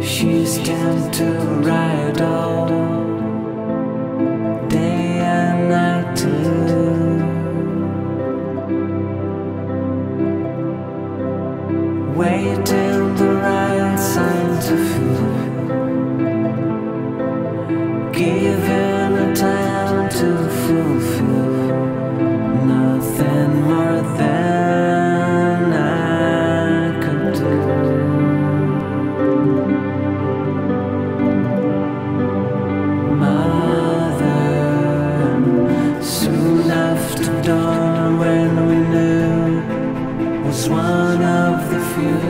She's down to ride all day and night too. waiting the right sign to feel. Give it. when we knew was one of the few.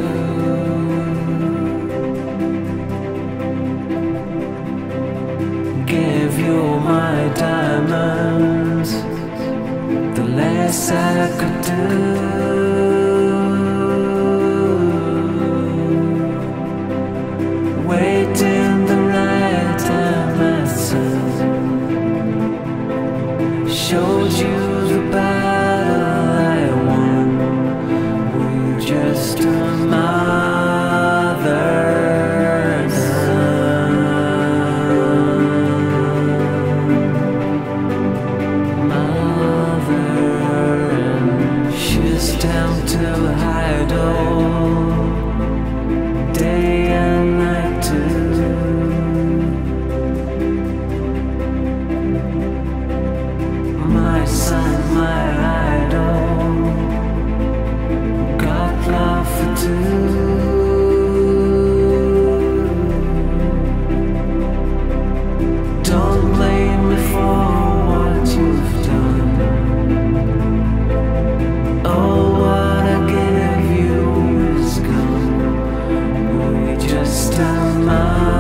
Give you my diamonds, the less I could do. showed you Down to a higher door. waste of mine.